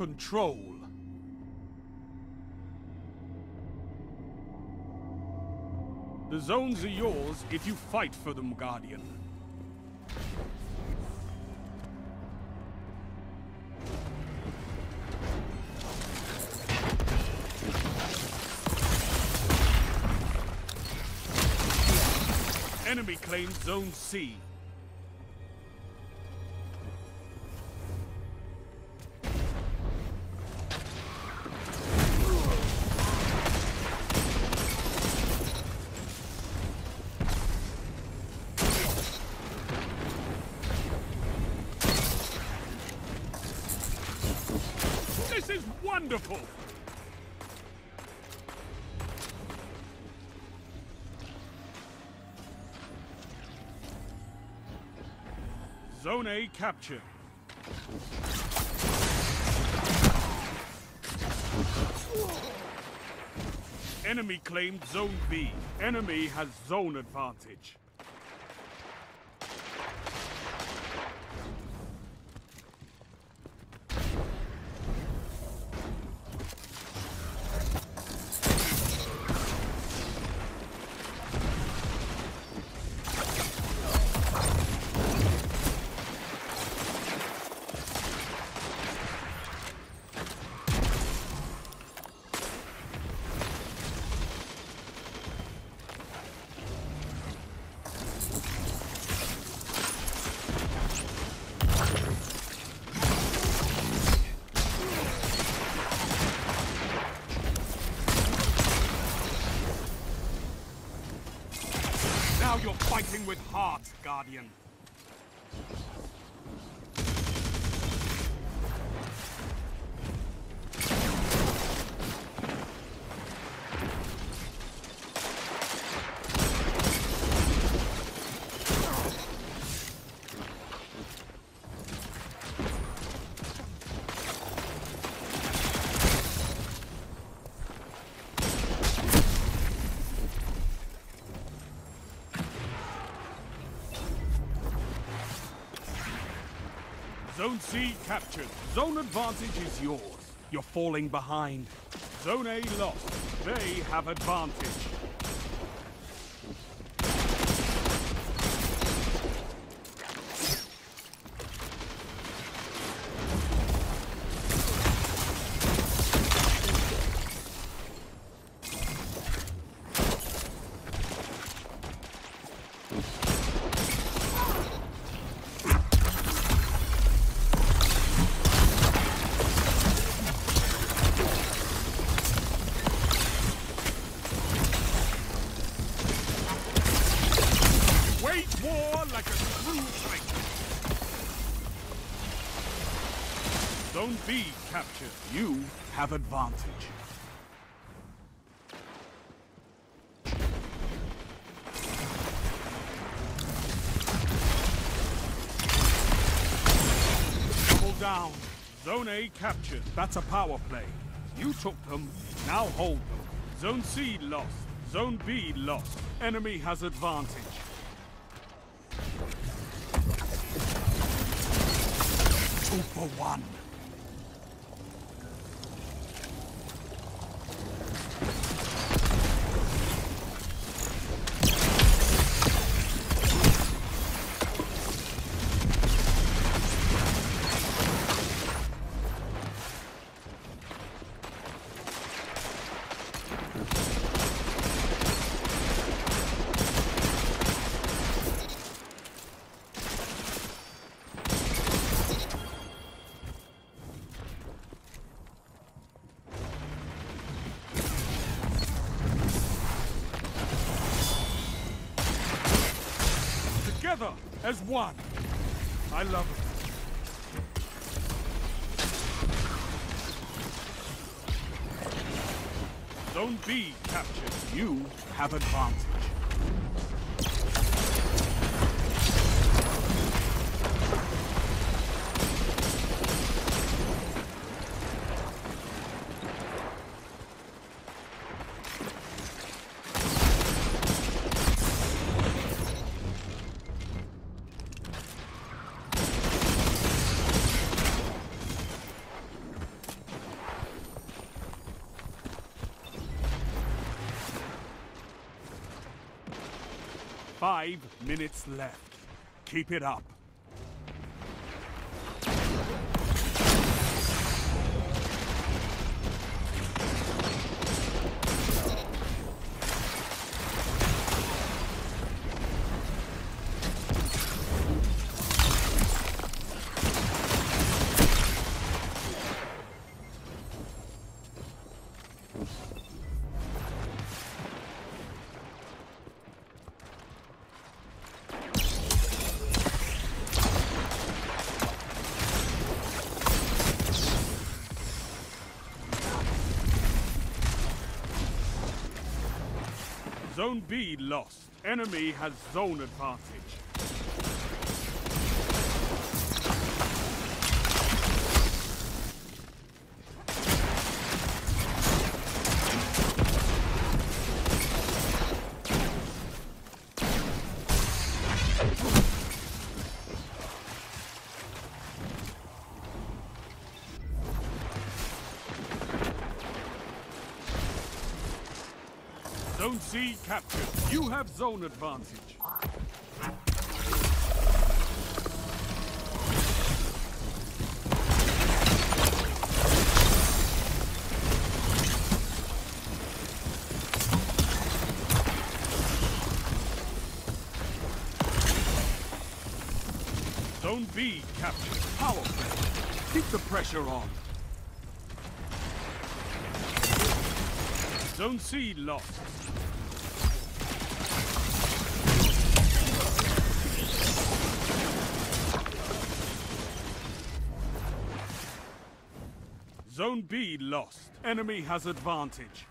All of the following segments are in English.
control. The zones are yours if you fight for them, Guardian. Enemy claims Zone C. wonderful! Zone A captured. Enemy claimed Zone B. Enemy has zone advantage. With heart, Guardian. Zone C captured. Zone advantage is yours. You're falling behind. Zone A lost. They have advantage. Zone B captured. You have advantage. Double down. Zone A captured. That's a power play. You took them, now hold them. Zone C lost. Zone B lost. Enemy has advantage. Two for one. As one. I love it. Don't be captured. You have advantage. Five minutes left. Keep it up. Zone B lost. Enemy has zone advantage. Zone C captured. You have zone advantage. Zone B captured. Power play. Keep the pressure on. Zone C lost. Zone B lost. Enemy has advantage.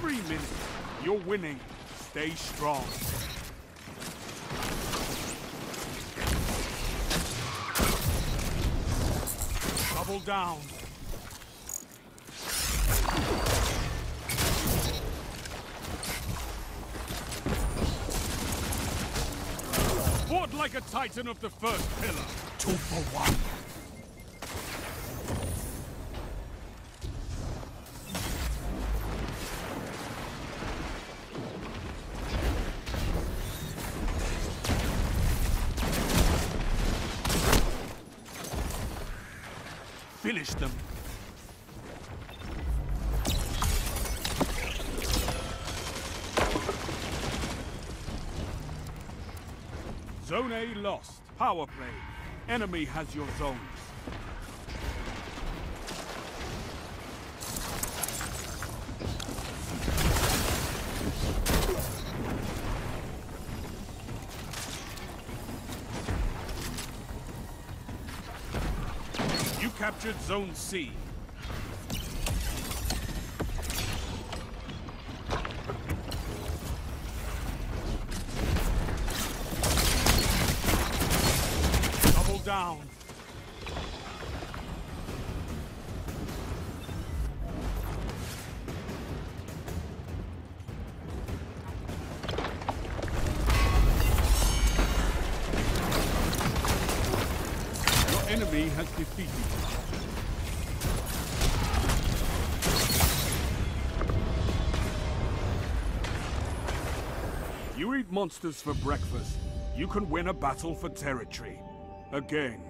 Three minutes. You're winning. Stay strong. Double down. Fought like a titan of the first pillar. Two for one. Finish them. Zone A lost. Power play. Enemy has your zones. Captured Zone C. Double down. enemy has defeated you. You eat monsters for breakfast. You can win a battle for territory. Again.